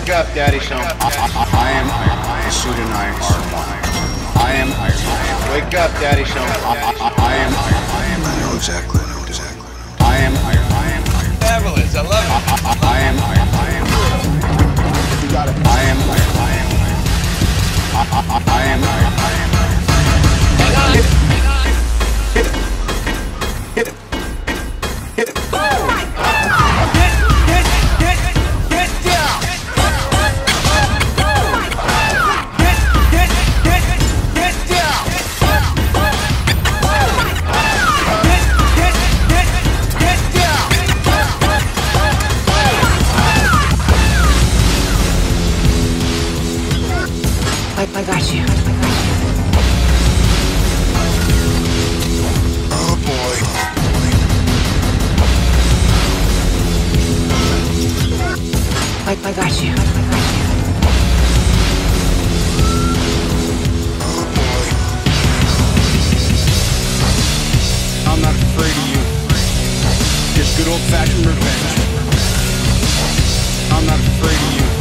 Wake up, Daddy Sean. I am the suit and iron. I am Wake up, Daddy Sean. I am I know exactly. I know exactly. I am I I am Fabulous. I love it. I am I am You got it. I am Iron I am I am I am Get, I, I got you. Oh boy. I, I got you. Oh boy. I'm not afraid of you. Just good old fashioned revenge. I'm not afraid of you.